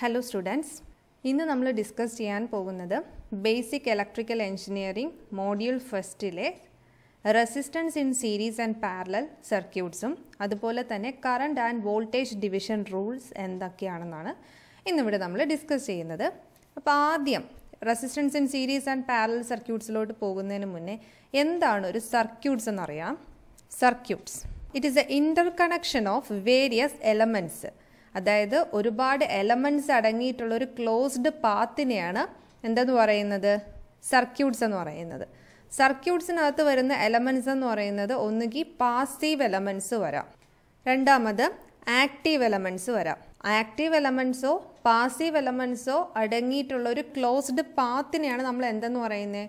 Hello students ഇന്ന് നമ്മൾ discuss ചെയ്യാൻ പോകുന്നത് basic electrical engineering module ഫസ്റ്റിലെ resistance in series and parallel സർക്യൂട്ട്സും അതുപോലെ തന്നെ current and voltage division rules എന്തൊക്കെയാണെന്നാണ് ഇന്നിവിടെ നമ്മൾ ഡിസ്കസ് ചെയ്യുന്നത്. അപ്പോൾ ആദ്യം resistance in series and parallel സർക്യൂട്ട്സിലോട്ട് പോകുന്നതിന് മുന്നേ എന്താണ് ഒരു സർക്യൂട്ട്സ് എന്നറിയാം? Circuits it is a interconnection of various elements അതായത് ഒരുപാട് എലമെന്റ്സ് അടങ്ങിയിട്ടുള്ള ഒരു ക്ലോസ്ഡ് പാത്തിനെയാണ് എന്തെന്ന് പറയുന്നത്? സർക്യൂട്ട്സ് എന്ന് പറയുന്നത്. സർക്യൂട്ട്സിനകത്ത് വരുന്ന എലമെന്റ്സ് എന്ന് പറയുന്നത് ഒന്നുകിൽ പാസീവ് എലമെന്റ്സ് വരാം. രണ്ടാമത് ആക്റ്റീവ് എലമെന്റ്സ് വരാം. ആക്റ്റീവ് എലമെന്റ്സോ പാസീവ് എലമെന്റ്സോ അടങ്ങിയിട്ടുള്ള ഒരു ക്ലോസ്ഡ് പാത്തിനെയാണ് നമ്മൾ എന്തെന്ന് പറയുന്നത്?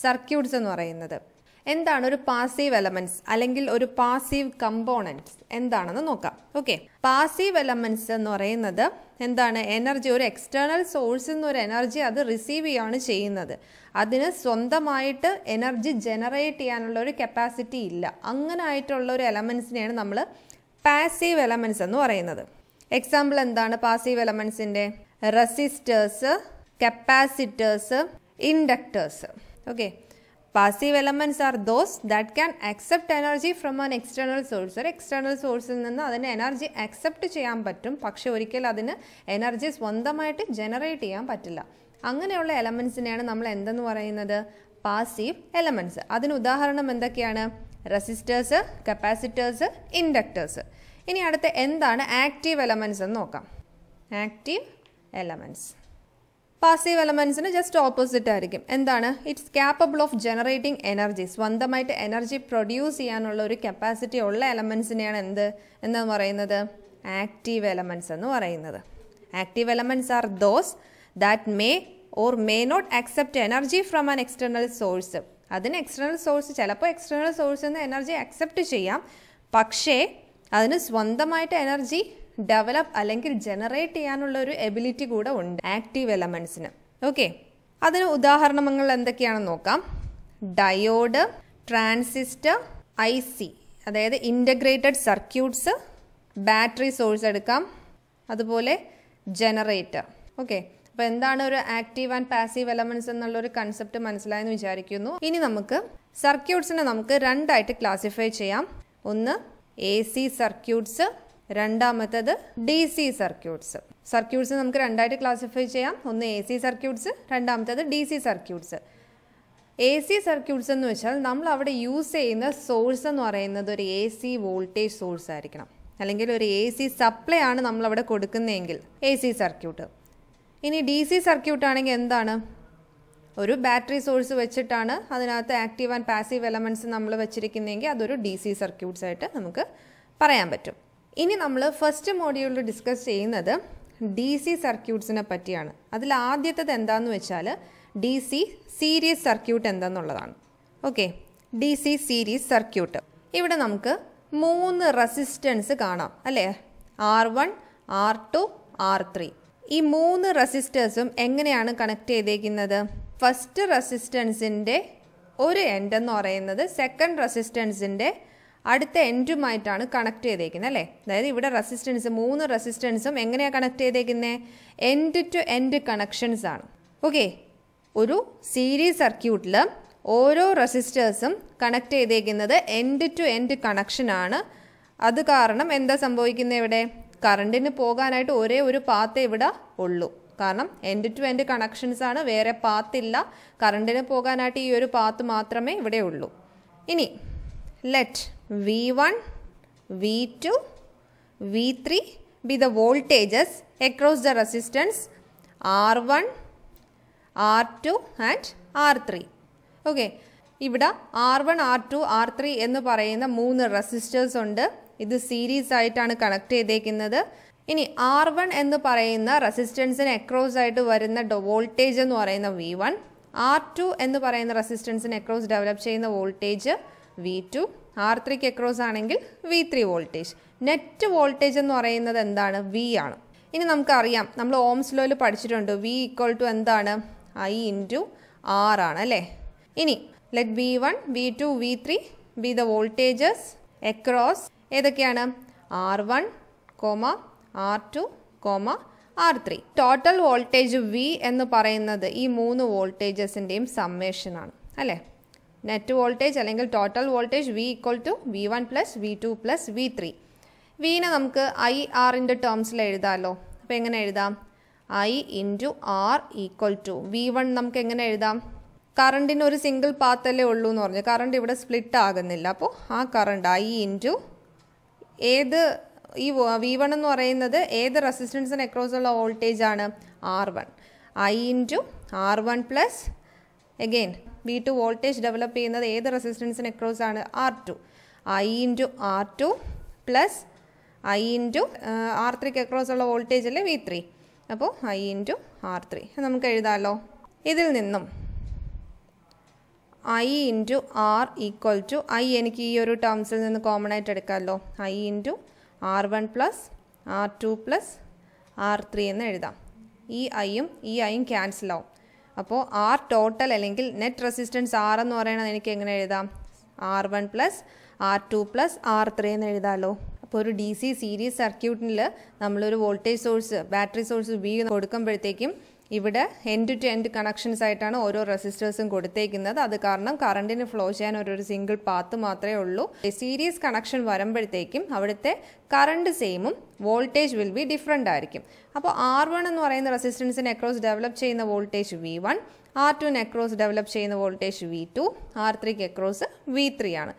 സർക്യൂട്ട്സ് എന്ന് പറയുന്നത്. എന്താണ് ഒരു പാസീവ് എലമെന്റ്സ് അല്ലെങ്കിൽ ഒരു പാസീവ് കമ്പോണൻസ് എന്താണെന്ന് നോക്കാം. ഓക്കെ പാസീവ് എലമെന്റ്സ് എന്ന് പറയുന്നത് എന്താണ്? എനർജി ഒരു എക്സ്റ്റേണൽ സോഴ്സിൽ നിന്ന് ഒരു എനർജി അത് റിസീവ് ചെയ്യുകയാണ് ചെയ്യുന്നത്. അതിന് സ്വന്തമായിട്ട് എനർജി ജനറേറ്റ് ചെയ്യാനുള്ള ഒരു കപ്പാസിറ്റി ഇല്ല. അങ്ങനെ ആയിട്ടുള്ള ഒരു എലമെന്റ്സിനെയാണ് നമ്മൾ പാസീവ് എലമെന്റ്സ് എന്ന് പറയുന്നത്. എക്സാമ്പിൾ എന്താണ് passive എലമെന്റ്സിന്റെ resistors capacitors inductors okay passive elements are those that can accept energy from an external source ഒരു എക്സ്റ്റേണൽ സോഴ്സിൽ നിന്ന് അതിന് എനർജി അക്സെപ്റ്റ് ചെയ്യാൻ പറ്റും. പക്ഷെ ഒരിക്കലും അതിന് എനർജി സ്വന്തമായിട്ട് ജനറേറ്റ് ചെയ്യാൻ പറ്റില്ല. അങ്ങനെയുള്ള എലമെന്റ്സിനെയാണ് നമ്മൾ എന്തെന്ന് പറയുന്നത്? പാസീവ് എലമെന്റ്സ് അതിന് ഉദാഹരണം എന്തൊക്കെയാണ്? റെസിസ്റ്റേഴ്സ് കപ്പാസിറ്റേഴ്സ് ഇൻഡക്ടേഴ്സ് ഇനി അടുത്ത എന്താണ് ആക്റ്റീവ് എലമെന്റ്സ് എന്ന് നോക്കാം. ആക്റ്റീവ് എലമെന്റ്സ് പാസീവ് എലമെൻസിന് ജസ്റ്റ് ഓപ്പോസിറ്റ് ആയിരിക്കും. എന്താണ്? It's capable of generating energy സ്വന്തമായിട്ട് എനർജി പ്രൊഡ്യൂസ് ചെയ്യാനുള്ള ഒരു കപ്പാസിറ്റി ഉള്ള എലമെൻസിനെയാണ് എന്ത് എന്ന് പറയുന്നത്? ആക്റ്റീവ് എലമെൻസ് എന്ന് പറയുന്നത്. Active elements are those that may or may not accept energy from an external source അതിന് എക്സ്റ്റേണൽ സോഴ്സ് ചിലപ്പോൾ എക്സ്റ്റേണൽ സോഴ്സിൽ നിന്ന് എനർജി അക്സെപ്റ്റ് ചെയ്യാം. പക്ഷേ അതിന് സ്വന്തമായിട്ട് എനർജി ഡെവലപ്പ് അല്ലെങ്കിൽ ജനറേറ്റ് ചെയ്യാനുള്ള ഒരു എബിലിറ്റി കൂടെ ഉണ്ട് ആക്റ്റീവ് എലമെൻസിന് ഓക്കെ. അതിന് ഉദാഹരണങ്ങൾ എന്തൊക്കെയാണെന്ന് നോക്കാം. ഡയോഡ് ട്രാൻസിസ്റ്റർ ഐ സി അതായത് ഇന്റഗ്രേറ്റഡ് സർക്യൂട്ട്സ് ബാറ്ററി സോഴ്സ് എടുക്കാം. അതുപോലെ ജനറേറ്റർ ഓക്കെ. അപ്പോൾ എന്താണ് ഒരു ആക്റ്റീവ് ആൻഡ് പാസീവ് എലമെന്റ്സ് എന്നുള്ള ഒരു കൺസെപ്റ്റ് മനസ്സിലായെന്ന് വിചാരിക്കുന്നു. ഇനി നമുക്ക് സർക്യൂട്ട്സിനെ നമുക്ക് രണ്ടായിട്ട് ക്ലാസിഫൈ ചെയ്യാം. ഒന്ന് എ സി സർക്യൂട്ട്സ് രണ്ടാമത്തത് ഡി സി സർക്യൂട്ട്സ്. സർക്യൂട്ട്സ് നമുക്ക് രണ്ടായിട്ട് ക്ലാസിഫൈ ചെയ്യാം. ഒന്ന് എ സി സർക്യൂട്ട്സ് രണ്ടാമത്തത് D C circuits. A C circuits എന്ന് വെച്ചാൽ നമ്മൾ അവിടെ യൂസ് ചെയ്യുന്ന സോഴ്സ് എന്ന് പറയുന്നത് ഒരു എ സി വോൾട്ടേജ് സോഴ്സ് ആയിരിക്കണം. അല്ലെങ്കിൽ ഒരു എ സി സപ്ലൈ ആണ് നമ്മളവിടെ കൊടുക്കുന്നതെങ്കിൽ എ സി സർക്യൂട്ട് ഇനി ഡി സി സർക്യൂട്ട് ആണെങ്കിൽ എന്താണ്? ഒരു ബാറ്ററി സോഴ്സ് വെച്ചിട്ടാണ് അതിനകത്ത് ആക്റ്റീവ് ആൻഡ് പാസീവ് എലമെന്റ്സ് നമ്മൾ വെച്ചിരിക്കുന്നതെങ്കിൽ അതൊരു ഡി സി സർക്യൂട്ട്സ് ആയിട്ട് നമുക്ക് പറയാൻ പറ്റും. ഇനി നമ്മൾ ഫസ്റ്റ് മോഡ്യൂളിൽ ഡിസ്കസ് ചെയ്യുന്നത് ഡി സി സർക്യൂട്ട്സിനെ പറ്റിയാണ്. അതിൽ ആദ്യത്തേത് എന്താന്ന് വെച്ചാൽ D C series circuit എന്താന്നുള്ളതാണ്. Okay D C series circuit ഇവിടെ നമുക്ക് മൂന്ന് റെസിസ്റ്റൻസ് കാണാം. അല്ലേ? R one R two R three ഈ മൂന്ന് റെസിസ്റ്റേഴ്സും എങ്ങനെയാണ് കണക്ട് ചെയ്തേക്കുന്നത്? ഫസ്റ്റ് റെസിസ്റ്റൻസിന്റെ ഒരു എൻഡ് എന്ന് പറയുന്നത് സെക്കൻഡ് റെസിസ്റ്റൻസിന്റെ അടുത്ത എൻഡുമായിട്ടാണ് കണക്ട് ചെയ്തേക്കുന്നത് അല്ലേ? അതായത് ഇവിടെ റെസിസ്റ്റൻസ് മൂന്ന് റെസിസ്റ്റൻസും എങ്ങനെയാണ് കണക്ട് ചെയ്തേക്കുന്നത് എൻഡ് ടു എൻഡ് കണക്ഷൻസ് ആണ്. ഓക്കെ ഒരു സീരീസ് സർക്യൂട്ടിൽ ഓരോ റെസിസ്റ്റേഴ്സും കണക്ട് ചെയ്തേക്കുന്നത് എൻഡ് ടു എൻഡ് കണക്ഷൻ ആണ്. അത് കാരണം എന്താ സംഭവിക്കുന്നത് ഇവിടെ? കറണ്ടിന് പോകാനായിട്ട് ഒരേ ഒരു പാത്ത് ഇവിടെ ഉള്ളൂ. കാരണം എൻഡ് ടു എൻഡ് കണക്ഷൻസ് ആണ് വേറെ പാത്തില്ല കറണ്ടിന് പോകാനായിട്ട് ഈ ഒരു പാത്ത് മാത്രമേ ഇവിടെ ഉള്ളൂ. ഇനി three be the voltages across the resistance R one R two and R three okay ഇവിടെ R one R two R three എന്ന് പറയുന്ന മൂന്ന് റെസിസ്റ്റേഴ്സ് ഉണ്ട്. ഇത് സീരീസ് ആയിട്ടാണ് കണക്ട് ചെയ്തേക്കുന്നത്. ഇനി ആർ വൺ എന്ന് പറയുന്ന റെസിസ്റ്റൻസിന് അക്രോസ് ആയിട്ട് വരുന്ന വോൾട്ടേജ് എന്ന് പറയുന്ന വി വൺ ആർ ടു എന്ന് പറയുന്ന റെസിസ്റ്റൻസിന് അക്രോസ് ഡെവലപ്പ് ചെയ്യുന്ന വോൾട്ടേജ് വി ടു ആർ ത്രീക്ക് അക്രോസ് ആണെങ്കിൽ V three voltage net voltage എന്ന് പറയുന്നത് എന്താണ്? വി ആണ്. ഇനി നമുക്കറിയാം നമ്മൾ ഓംസ് ലോയിൽ പഠിച്ചിട്ടുണ്ട്. വി ഈക്വൽ ടു എന്താണ്? ഐ ഇന്റു ആർ ആണ് അല്ലേ? ഇനി let V one V two V three be the voltages across ഏതൊക്കെയാണ്? R one comma R two comma R three total voltage V എന്ന് പറയുന്നത് ഈ മൂന്ന് വോൾട്ടേജസിന്റെയും സമ്മേഷനാണ് അല്ലേ? നെറ്റ് വോൾട്ടേജ് അല്ലെങ്കിൽ total voltage V equal to V one plus V two plus V three വിനെ നമുക്ക് ഐ ആറിന്റെ ടേംസിൽ എഴുതാമല്ലോ അപ്പോൾ എങ്ങനെ എഴുതാം? I into R equal to V one നമുക്ക് എങ്ങനെ എഴുതാം? കറണ്ടിന് ഒരു സിംഗിൾ പാത്തല്ലേ ഉള്ളൂ എന്ന് പറഞ്ഞു. കറണ്ട് ഇവിടെ സ്പ്ലിറ്റ് ആകുന്നില്ല. അപ്പോൾ ആ കറണ്ട് ഐ ഇന്റു ഏത് ഈ വി വൺ എന്ന് പറയുന്നത് ഏത് റെസിസ്റ്റൻസിന് അക്രോസ് ഉള്ള വോൾട്ടേജ് ആണ്? R one I into R one plus again V two voltage develop ചെയ്യുന്നത് ഏത് റെസിസ്റ്റൻസിന് അക്രോസ് ആണ്? R two I into R two plus I into R ത്രീക്ക് across ഉള്ള വോൾട്ടേജ് അല്ലേ വി ത്രീ അപ്പോൾ ഐ ഇന്റു ആർ ത്രീ നമുക്ക് എഴുതാമല്ലോ ഇതിൽ നിന്നും I into R equal to I എനിക്ക് ഈ ഒരു ടേംസിൽ നിന്ന് കോമൺ ആയിട്ട് എടുക്കാമല്ലോ I into R one plus R two plus R three എന്ന് എഴുതാം. ഈ ഐയും ഈ ഐയും ക്യാൻസൽ ആവും. അപ്പോൾ ആർ ടോട്ടൽ അല്ലെങ്കിൽ നെറ്റ് റെസിസ്റ്റൻസ് ആർ എന്ന് പറയുന്നത് എനിക്ക് എങ്ങനെ എഴുതാം? R one plus R two plus R three എന്ന് എഴുതാമല്ലോ അപ്പോൾ ഒരു ഡി സി സീരീസ് സർക്യൂട്ടിൽ നമ്മളൊരു വോൾട്ടേജ് സോഴ്സ് ബാറ്ററി സോഴ്സ് ഉപയോഗിക്കുന്ന കൊടുക്കുമ്പോഴത്തേക്കും ഇവിടെ എൻഡ് ടു എൻഡ് കണക്ഷൻസ് ആയിട്ടാണ് ഓരോ റെസിസ്റ്റേഴ്സും കൊടുത്തേക്കുന്നത്. അത് കാരണം കറണ്ടിന് ഫ്ലോ ചെയ്യാൻ ഒരു സിംഗിൾ പാത്ത് മാത്രമേ ഉള്ളൂ. സീരീസ് കണക്ഷൻ വരുമ്പോഴത്തേക്കും അവിടുത്തെ കറണ്ട് സെയിമും വോൾട്ടേജ് വിൽ ബി ഡിഫറെന്റ് ആയിരിക്കും. അപ്പോൾ ആർ വൺ എന്ന് പറയുന്ന റെസിസ്റ്റൻസിന് അക്രോസ് ഡെവലപ്പ് ചെയ്യുന്ന വോൾട്ടേജ് വി വൺ ആർ ടുവിന് അക്രോസ് ഡെവലപ്പ് ചെയ്യുന്ന വോൾട്ടേജ് വി ടു ആർ ത്രീക്ക് അക്രോസ് വി ത്രീ ആണ്.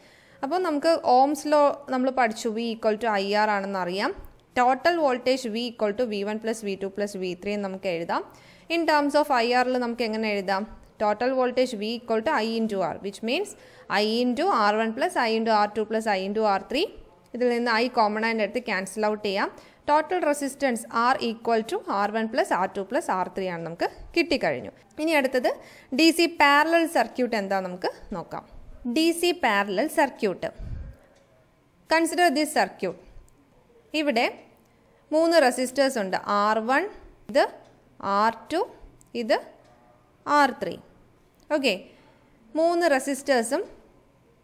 അപ്പോൾ നമുക്ക് ഓംസ് ലോ നമ്മൾ പഠിച്ചു. V equal to I R ആണെന്ന് അറിയാം. Total voltage V equal to V one plus V two plus V three എന്ന് നമുക്ക് എഴുതാം. ഇൻ ടേംസ് ഓഫ് ഐ ആറിൽ നമുക്ക് എങ്ങനെ എഴുതാം? Total voltage V equal to I into R which means I into R one plus I into R two plus I into R three ഇതിൽ നിന്ന് I common ആയിട്ട് എടുത്ത് ക്യാൻസൽ ഔട്ട് ചെയ്യാം. Total resistance R equal to R one plus R two plus R three ആണ് നമുക്ക് കിട്ടിക്കഴിഞ്ഞു. ഇനി അടുത്തത് D C parallel circuit എന്താ നമുക്ക് നോക്കാം. D C parallel circuit consider this circuit ഇവിടെ മൂന്ന് റെസിസ്റ്റേഴ്സ് ഉണ്ട്. ആർ വൺ ഇത് ആർ ടു ഇത് ആർ ത്രീ ഓക്കെ മൂന്ന് റെസിസ്റ്റേഴ്സും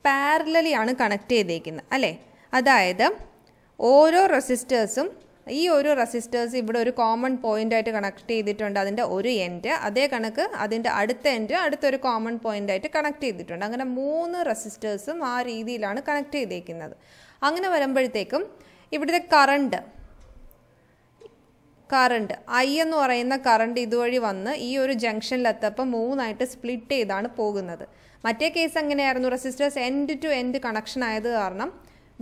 പാരലലി ആണ് കണക്ട് ചെയ്തേക്കുന്നത് അല്ലേ? അതായത് ഓരോ റെസിസ്റ്റേഴ്സും ഈ ഒരു റെസിസ്റ്റേഴ്സ് ഇവിടെ ഒരു കോമൺ പോയിന്റായിട്ട് കണക്ട് ചെയ്തിട്ടുണ്ട് അതിന്റെ ഒരു എൻഡ് അതേ കണക്ക് അതിന്റെ അടുത്ത എൻഡ് അടുത്തൊരു കോമൺ പോയിന്റായിട്ട് കണക്ട് ചെയ്തിട്ടുണ്ട്. അങ്ങനെ മൂന്ന് റെസിസ്റ്റേഴ്സും ആ രീതിയിലാണ് കണക്ട് ചെയ്തേക്കുന്നത്. അങ്ങനെ വരുമ്പോഴത്തേക്കും ഇവിടുത്തെ കറണ്ട് കറണ്ട് ഐ എന്ന് പറയുന്ന കറണ്ട് ഇതുവഴി വന്ന് ഈ ഒരു ജംഗ്ഷനിലെത്തപ്പോൾ മൂന്നായിട്ട് സ്പ്ലിറ്റ് ചെയ്താണ് പോകുന്നത്. മറ്റേ കേസ് എങ്ങനെയായിരുന്നു resistors end to end connection ആയത് കാരണം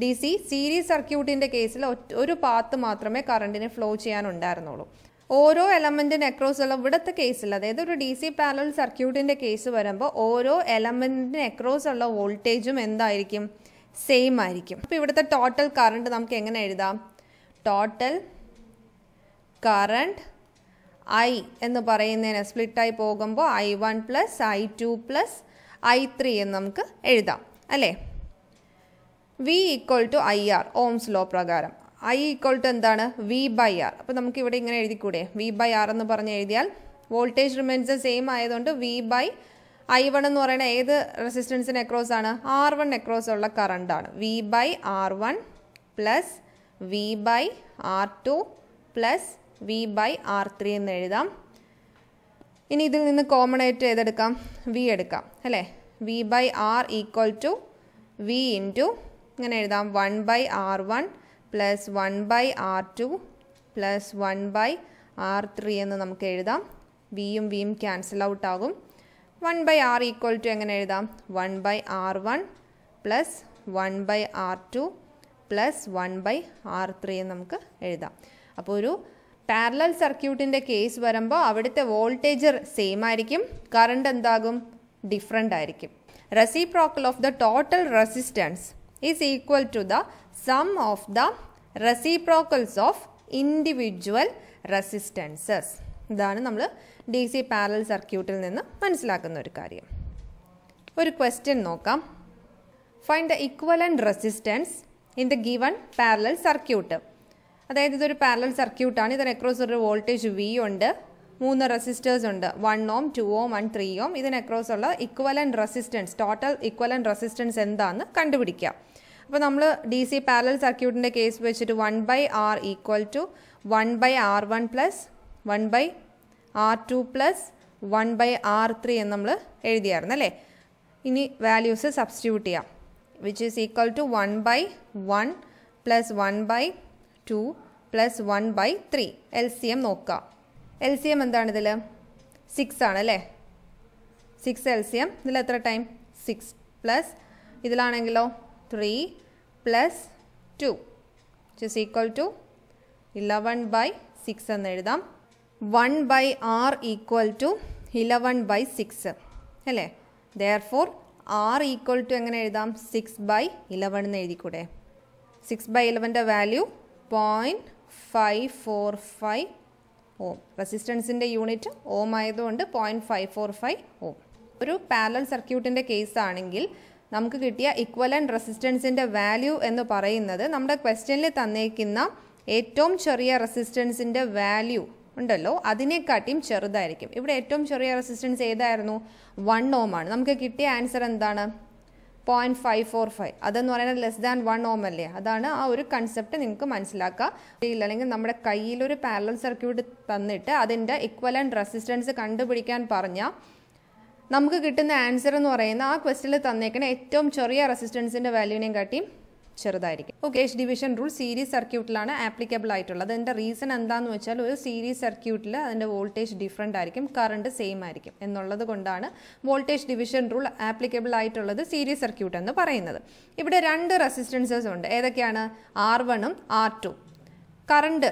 ഡി സി സീരീസ് സർക്യൂട്ടിന്റെ കേസിൽ ഒരു പാത്ത് മാത്രമേ കറണ്ടിന് ഫ്ലോ ചെയ്യാനുണ്ടായിരുന്നുള്ളൂ. ഓരോ എലമെന്റിന് അക്രോസ് ഉള്ള ഇവിടുത്തെ കേസിൽ അതായത് ഒരു ഡി സി പാരലൽ സർക്യൂട്ടിന്റെ കേസ് വരുമ്പോൾ ഓരോ എലമെന്റിന് അക്രോസ് ഉള്ള വോൾട്ടേജും എന്തായിരിക്കും? സെയിം ആയിരിക്കും. അപ്പോൾ ഇവിടുത്തെ ടോട്ടൽ കറണ്ട് നമുക്ക് എങ്ങനെ എഴുതാം? ടോട്ടൽ കറണ്ട് ഐ എന്ന് പറയുന്നതിന് സ്പ്ലിറ്റായി പോകുമ്പോൾ I one plus I two plus I three എന്ന് നമുക്ക് എഴുതാം അല്ലേ? V equal to I R Ohm's law പ്രകാരം. ഐ ഈക്വൽ ടു എന്താണ്? വി ബൈ ആർ അപ്പോൾ നമുക്ക് ഇവിടെ ഇങ്ങനെ എഴുതിക്കൂടെ? വി ബൈ ആർ എന്ന് പറഞ്ഞ് എഴുതിയാൽ വോൾട്ടേജ് റിമെൻസ് സെയിം ആയതുകൊണ്ട് വി ബൈ ഐ വൺ എന്ന് പറയുന്ന ഏത് റെസിസ്റ്റൻസിന് അക്രോസ് ആണ്? ആർ വൺ അക്രോസ് ഉള്ള കറണ്ടാണ് V by R one plus V by R two plus V by R three എന്ന് എഴുതാം. ഇനി ഇതിൽ നിന്ന് കോമൺ ആയിട്ട് ഏതെടുക്കാം? വി എടുക്കാം. അല്ലേ? V by R equal to V into ഇങ്ങനെ എഴുതാം. One by R one plus one by R two plus one by R three എന്ന് നമുക്ക് എഴുതാം. വിയും വിയും ക്യാൻസൽ ഔട്ട് ആകും. One by R equal to എങ്ങനെ എഴുതാം? One by R one plus one by R two plus one by R three എന്ന് നമുക്ക് എഴുതാം. അപ്പോൾ ഒരു പാരലൽ സർക്യൂട്ടിന്റെ കേസ് വരുമ്പോൾ അവിടുത്തെ വോൾട്ടേജർ സെയിം ആയിരിക്കും. കറണ്ട് എന്താകും? ഡിഫറെന്റ് ആയിരിക്കും. Reciprocal of the total resistance is equal to the sum of the reciprocals of individual resistances ഇതാണ് നമ്മൾ ഡി സി പാരലൽ സർക്യൂട്ടിൽ നിന്ന് മനസ്സിലാക്കുന്ന ഒരു കാര്യം. ഒരു ക്വസ്റ്റ്യൻ നോക്കാം. Find the equivalent resistance in the given parallel circuit അതായത് ഇതൊരു പാരലൽ സർക്യൂട്ടാണ് ഇതിന് അക്രോസ് ഒരു വോൾട്ടേജ് വി ഉണ്ട്. മൂന്ന് റെസിസ്റ്റേഴ്സ് ഉണ്ട്. One ohm two ohm one three ohm ഇതിന് അക്രോസ് ഉള്ള equivalent resistance total equivalent resistance എന്താണെന്ന് കണ്ടുപിടിക്കുക അപ്പോൾ നമ്മൾ ഡി സി പാരലൽ സർക്യൂട്ടിന്റെ കേസ് വെച്ചിട്ട് one by R equal to one by R one plus one by R two plus one by R three എന്ന് നമ്മൾ എഴുതിയായിരുന്നു അല്ലേ? ഇനി വാല്യൂസ് സബ്സ്റ്റിറ്റ്യൂട്ട് ചെയ്യാം. Which is equal to one by one plus one by two plus one by three L C M നോക്കുക L C M എന്താണ് ഇതിൽ six ആണല്ലേ സിക്സ് എൽ സി എം ഇതിൽ എത്ര time six plus ഇതിലാണെങ്കിലോ? Three plus two it is equal to eleven by six എന്ന് എഴുതാം. One by R equal to eleven by six അല്ലേ? Therefore R equal to എങ്ങനെ എഴുതാം? Six by eleven എന്ന് എഴുതിക്കൂടെ? Six by ഇലവന്റെ value point five four five ohm റെസിസ്റ്റൻസിന്റെ unit ohm ആയതുകൊണ്ട് point five four five ohm ഒരു parallel സർക്യൂട്ടിന്റെ case ആണെങ്കിൽ നമുക്ക് കിട്ടിയ ഇക്വലൻ റെസിസ്റ്റൻസിന്റെ വാല്യൂ എന്ന് പറയുന്നത് നമ്മുടെ ക്വസ്റ്റ്യനിൽ തന്നേക്കുന്ന ഏറ്റവും ചെറിയ റെസിസ്റ്റൻസിന്റെ വാല്യൂ ഉണ്ടല്ലോ. അതിനെക്കാട്ടിയും ചെറുതായിരിക്കും. ഇവിടെ ഏറ്റവും ചെറിയ റെസിസ്റ്റൻസ് ഏതായിരുന്നു? വൺ ഓം ആണ്. നമുക്ക് കിട്ടിയ ആൻസർ എന്താണ്? പോയിന്റ് ഫൈവ് ഫോർ ഫൈവ് അതെന്ന് പറയുന്നത് ലെസ് ദാൻ വൺ ഓം അല്ലേ? അതാണ് ആ ഒരു കൺസെപ്റ്റ് നിങ്ങൾക്ക് മനസ്സിലാക്കുക ഇല്ല അല്ലെങ്കിൽ നമ്മുടെ കയ്യിലൊരു പാരലൽ സർക്യൂട്ട് തന്നിട്ട് അതിന്റെ ഇക്വലൻ റെസിസ്റ്റൻസ് കണ്ടുപിടിക്കാൻ പറഞ്ഞാൽ നമുക്ക് കിട്ടുന്ന ആൻസർ എന്ന് പറയുന്ന ആ ക്വസ്റ്റിൽ തന്നേക്കുന്ന ഏറ്റവും ചെറിയ റെസിസ്റ്റൻസിന്റെ വാല്യൂവിനെയും കാട്ടിയും ചെറുതായിരിക്കും. Okay H division rule series സർക്യൂട്ടിലാണ് applicable ആയിട്ടുള്ളത്. അതിന്റെ റീസൺ എന്താണെന്ന് വെച്ചാൽ ഒരു സീരീസ് സർക്യൂട്ടിൽ അതിന്റെ വോൾട്ടേജ് ഡിഫറെന്റ് ആയിരിക്കും കറണ്ട് സെയിം ആയിരിക്കും എന്നുള്ളത് കൊണ്ടാണ് വോൾട്ടേജ് ഡിവിഷൻ റൂൾ ആപ്ലിക്കബിൾ ആയിട്ടുള്ളത് സീരീസ് സർക്യൂട്ട് എന്ന് പറയുന്നത്. ഇവിടെ രണ്ട് റെസിസ്റ്റൻസസ് ഉണ്ട്. ഏതൊക്കെയാണ്? ആർ വണ്ണും ആർ ടു കറണ്ട്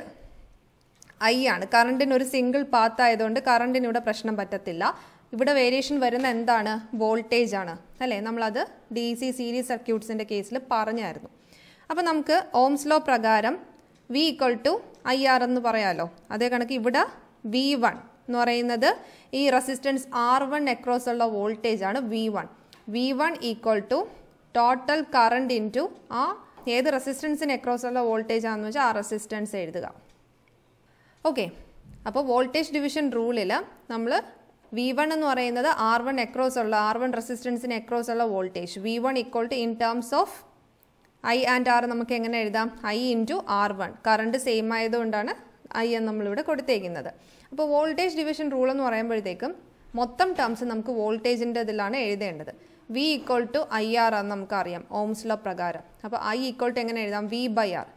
ഐ ആണ്. കറണ്ടിന് ഒരു സിംഗിൾ പാത്ത് ആയതുകൊണ്ട് കറണ്ടിന് ഇവിടെ പ്രശ്നം പറ്റത്തില്ല. ഇവിടെ വേരിയേഷൻ വരുന്ന എന്താണ്? വോൾട്ടേജ് ആണ്. അല്ലേ? നമ്മളത് ഡി സി സീരീസ് സർക്യൂട്ട്സിന്റെ കേസിൽ പറഞ്ഞായിരുന്നു. അപ്പോൾ നമുക്ക് ഓംസ് ലോ പ്രകാരം V equal to I R എന്ന് പറയാമല്ലോ അതേ കണക്ക് ഇവിടെ വി വൺ എന്ന് പറയുന്നത് ഈ റെസിസ്റ്റൻസ് ആർ വൺ അക്രോസ് ഉള്ള വോൾട്ടേജ് ആണ് V one V one equal to total current into ആ ഏത് റെസിസ്റ്റൻസിന് അക്രോസ് ഉള്ള വോൾട്ടേജ് ആണെന്ന് വെച്ചാൽ ആ റെസിസ്റ്റൻസ് എഴുതുക. ഓക്കെ അപ്പോൾ വോൾട്ടേജ് ഡിവിഷൻ റൂളിൽ നമ്മൾ വി വൺ എന്ന് പറയുന്നത് ആർ വൺ എക്രോസ് ഉള്ള ആർ വൺ റെസിസ്റ്റൻസിന് എക്രോസ് ഉള്ള voltage V one equal to in terms of I and R നമുക്ക് എങ്ങനെ എഴുതാം? I into R one current same ആയതുകൊണ്ടാണ് ഐ എന്ന് നമ്മളിവിടെ കൊടുത്തേക്കുന്നത്. അപ്പോൾ വോൾട്ടേജ് ഡിവിഷൻ റൂൾ എന്ന് പറയുമ്പോഴത്തേക്കും മൊത്തം ടേംസ് നമുക്ക് വോൾട്ടേജിന്റെ ഇതിലാണ് എഴുതേണ്ടത്. V equal to I R ആണെന്ന് നമുക്കറിയാം ഓംസ് ലോ പ്രകാരം. അപ്പോൾ ഐ ഈക്വൾ ടു എങ്ങനെ എഴുതാം? വി ബൈ ആർ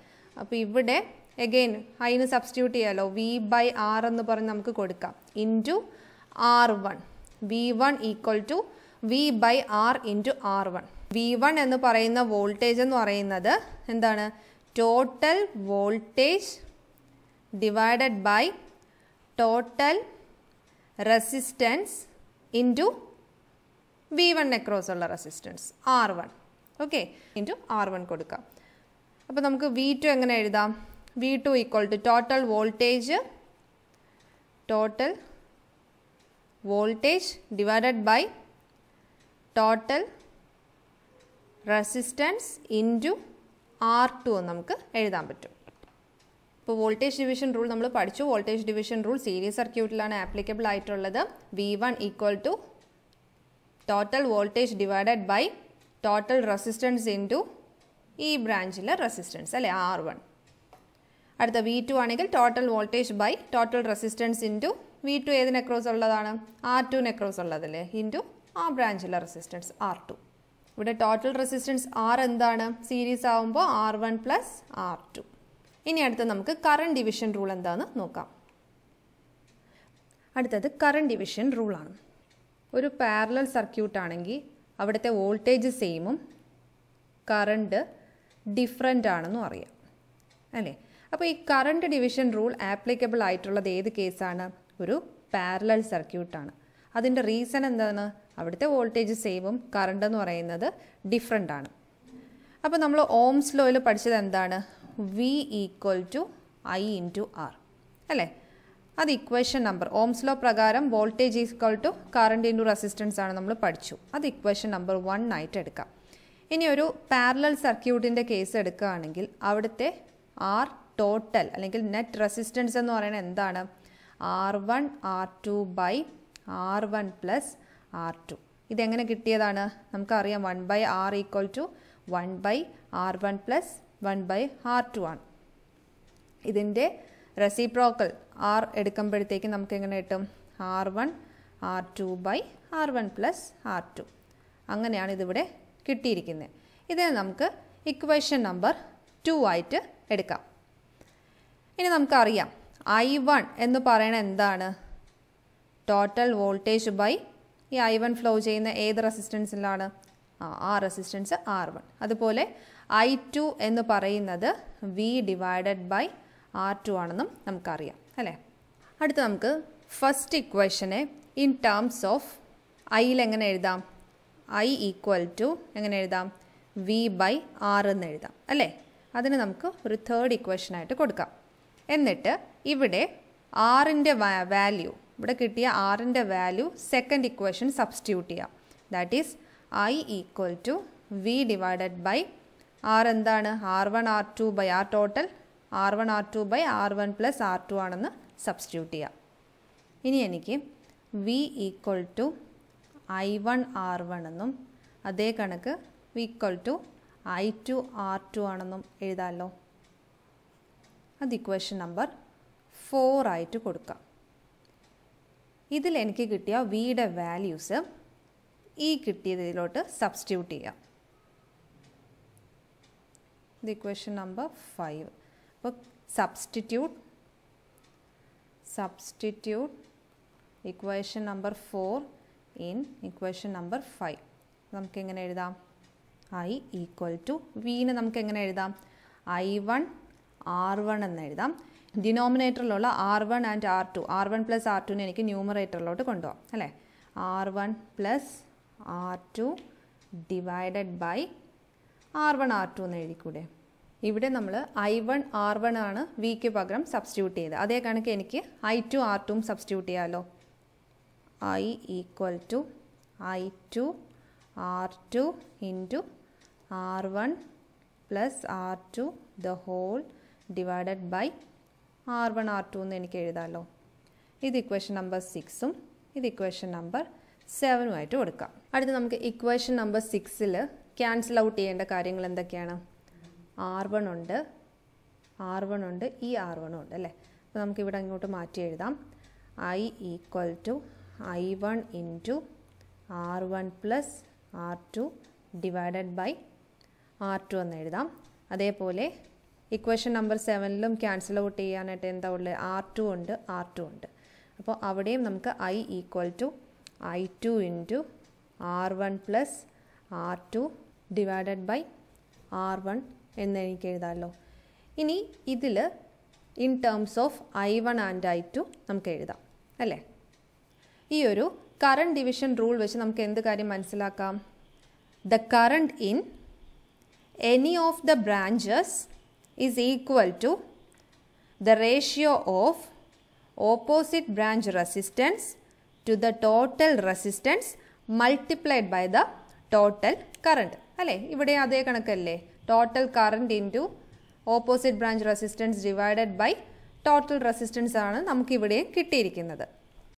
അപ്പോൾ ഇവിടെ എഗെയിൻ ഐന് സബ്സ്റ്റിറ്റ്യൂട്ട് ചെയ്യാമല്ലോ വി ബൈ ആർ എന്ന് പറഞ്ഞ് നമുക്ക് കൊടുക്കാം. Into R one V one equal to V by R into R one V one എന്ന് പറയുന്ന വോൾട്ടേജ് എന്ന് പറയുന്നത് എന്താണ്? Total voltage divided by total resistance into V one across ഉള്ള resistance R one okay into R one കൊടുക്കാം. അപ്പോൾ നമുക്ക് V two എങ്ങനെ എഴുതാം? V two equal to total voltage total voltage divided by total resistance into R two നമുക്ക് എഴുതാൻ പറ്റും. ഇപ്പോൾ വോൾട്ടേജ് ഡിവിഷൻ റൂൾ നമ്മൾ പഠിച്ചു. വോൾട്ടേജ് ഡിവിഷൻ റൂൾ സീരീസ് സർക്യൂട്ടിലാണ് ആപ്ലിക്കബിൾ ആയിട്ടുള്ളത്. V one equal to total voltage divided by total resistance into ഈ ബ്രാഞ്ചിലെ റെസിസ്റ്റൻസ് അല്ലേ? ആർ വൺ അടുത്ത വി ടു ആണെങ്കിൽ total voltage by total resistance into V two ഏത് നെക്രോസ് ഉള്ളതാണ്? ആർ ടു നെക്രോസ് ഉള്ളതല്ലേ? ഇന്റു ആ ബ്രാഞ്ചിലെ റെസിസ്റ്റൻസ് ആർ ടു ഇവിടെ ടോട്ടൽ റെസിസ്റ്റൻസ് ആർ എന്താണ്? സീരീസ് ആവുമ്പോൾ R one plus R two ഇനി അടുത്ത് നമുക്ക് കറണ്ട് ഡിവിഷൻ റൂൾ എന്താണെന്ന് നോക്കാം. അടുത്തത് കറണ്ട് ഡിവിഷൻ റൂളാണ് ഒരു പാരലൽ സർക്യൂട്ട് ആണെങ്കിൽ അവിടുത്തെ വോൾട്ടേജ് സെയിമും കറണ്ട് ഡിഫറെന്റ് ആണെന്നും അറിയാം. അല്ലേ? അപ്പോൾ ഈ കറണ്ട് ഡിവിഷൻ റൂൾ ആപ്ലിക്കബിൾ ആയിട്ടുള്ളത് ഏത് കേസാണ് ഒരു പാരലൽ സർക്യൂട്ടാണ് അതിന്റെ റീസൺ എന്താണ്? അവിടുത്തെ വോൾട്ടേജ് സെയിമും കറണ്ട് എന്ന് പറയുന്നത് ഡിഫറെന്റ് ആണ്. അപ്പോൾ നമ്മൾ ഓംസ് ലോയിൽ പഠിച്ചത് എന്താണ്? V equal to I into R അല്ലേ? അത് ഇക്വേഷൻ നമ്പർ ഓംസ് ലോ പ്രകാരം voltage equal to current into resistance ആണ് നമ്മൾ പഠിച്ചു. അത് ഇക്വേഷൻ നമ്പർ വൺ ആയിട്ട് എടുക്കാം. ഇനി ഒരു പാരലൽ സർക്യൂട്ടിന്റെ കേസ് എടുക്കുകയാണെങ്കിൽ അവിടുത്തെ ആർ ടോട്ടൽ അല്ലെങ്കിൽ നെറ്റ് റെസിസ്റ്റൻസ് എന്ന് പറയുന്നത് എന്താണ്? R one R two by R one plus R two. ഇതെങ്ങനെ കിട്ടിയതാണ്? നമുക്കറിയാം one by R equal to one by R one plus one by R two ആണ്. ഇതിന്റെ റെസിപ്രോക്കൽ ആർ എടുക്കുമ്പോഴത്തേക്ക് നമുക്ക് എങ്ങനെ കിട്ടും? R one R two by R one plus R two. അങ്ങനെയാണ് ഇതിവിടെ കിട്ടിയിരിക്കുന്നത്. ഇതിനെ നമുക്ക് ഇക്വേഷൻ നമ്പർ ടു ആയിട്ട് എടുക്കാം. ഇനി നമുക്കറിയാം ഐ വൺ എന്ന് പറയണത് എന്താണ്? ടോട്ടൽ വോൾട്ടേജ് ബൈ ഈ ഐ വൺ ഫ്ലോ ചെയ്യുന്ന ഏത് റെസിസ്റ്റൻസിലാണ് ആ ആ റെസിസ്റ്റൻസ് ആർ വൺ അതുപോലെ ഐ ടു എന്ന് പറയുന്നത് V divided by R two ആണെന്നും നമുക്കറിയാം അല്ലേ? അടുത്ത നമുക്ക് ഫസ്റ്റ് ഇക്വേഷനെ ഇൻ ടേംസ് ഓഫ് ഐയിൽ എങ്ങനെ എഴുതാം? ഐ ഈക്വൽ ടു എങ്ങനെ എഴുതാം? വി ബൈ ആർ എന്ന് എഴുതാം അല്ലേ? അതിന് നമുക്ക് ഒരു തേർഡ് ഇക്വേഷനായിട്ട് കൊടുക്കാം. എന്നിട്ട് ഇവിടെ ആറിന്റെ വാല്യൂ ഇവിടെ കിട്ടിയ ആറിന്റെ വാല്യൂ സെക്കൻഡ് ഇക്വേഷൻ സബ്സ്റ്റിറ്റ്യൂട്ട് ചെയ്യാം. That is I equal to V divided by R എന്താണ്? R one R two by R total R one R two by R one plus R two ആണെന്ന് substitute ചെയ്യാം. ഇനി എനിക്ക് V equal to I one R one എന്നും അതേ കണക്ക് V equal to I two R two ആണെന്നും എഴുതാമല്ലോ അത് ഇക്വേഷൻ നമ്പർ ഫോർ ആയിട്ട് കൊടുക്കാം. ഇതിൽ എനിക്ക് കിട്ടിയ വിയുടെ വാല്യൂസ് ഈ കിട്ടിയതിലോട്ട് സബ്സ്റ്റിറ്റ്യൂട്ട് ചെയ്യാം. ദി ഇക്വേഷൻ നമ്പർ ഫൈവ് അപ്പോൾ substitute substitute equation number four in equation number five നമുക്ക് എങ്ങനെ എഴുതാം? ഐ ഈക്വൽ ടു വീന് നമുക്ക് എങ്ങനെ എഴുതാം? ഐ വൺ ആർ വൺ എന്ന് എഴുതാം. ഡിനോമിനേറ്ററിലുള്ള R one and R two R one plus R ടുവിനെ എനിക്ക് ന്യൂമറേറ്ററിലോട്ട് കൊണ്ടുപോകാം അല്ലേ? R one plus R two divided by R one R two എന്ന് എഴുതിക്കൂടെ? ഇവിടെ നമ്മൾ ഐ വൺ ആർ വൺ ആണ് വിക്ക് പകരം സബ്സ്റ്റിറ്റ്യൂട്ട് ചെയ്ത് അതേ കണക്ക് എനിക്ക് ഐ ടു ആർ ടുവും സബ്സ്റ്റിറ്റ്യൂട്ട് ചെയ്യാമല്ലോ I equal to I two R two into R one plus R two the whole divided by R one R two എന്ന് എനിക്ക് എഴുതാമല്ലോ ഇത് ഇക്വേഷൻ നമ്പർ സിക്സും ഇത് ഇക്വേഷൻ നമ്പർ സെവനുമായിട്ട് കൊടുക്കാം. അടുത്ത് നമുക്ക് ഇക്വേഷൻ നമ്പർ സിക്സിൽ ക്യാൻസൽ ഔട്ട് ചെയ്യേണ്ട കാര്യങ്ങൾ എന്തൊക്കെയാണ്? ആർ വൺ ഉണ്ട്. ആർ വൺ ഉണ്ട്. ഈ ആർ വണ്ണും ഉണ്ട് അല്ലേ? അപ്പോൾ നമുക്ക് ഇവിടെ അങ്ങോട്ട് മാറ്റി എഴുതാം. I equal to I one into R one plus R two divided by R two എന്ന് എഴുതാം. അതേപോലെ ഇക്വേഷൻ നമ്പർ സെവനിലും ക്യാൻസൽ ഔട്ട് ചെയ്യാനായിട്ട് എന്താ ഉള്ളത് ആർ ടു ഉണ്ട് ആർ ടു ഉണ്ട്. അപ്പോൾ അവിടെയും നമുക്ക് I equal to I two into R one plus R two divided by R one എന്ന് എനിക്ക് എഴുതാമല്ലോ. ഇനി ഇതിൽ in terms of I one and I two നമുക്ക് എഴുതാം അല്ലേ? ഈ ഒരു കറണ്ട് ഡിവിഷൻ റൂൾ വെച്ച് നമുക്ക് എന്ത് കാര്യം മനസ്സിലാക്കാം? The current in any of the branches is equal to the ratio of opposite branch resistance to the total resistance multiplied by the total current അല്ലേ? ഇവിടെ അതേ കണക്കല്ലേ? Total current into opposite branch resistance divided by total resistance ആണ് നമുക്കിവിടെ കിട്ടിയിരിക്കുന്നത്.